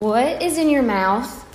What is in your mouth?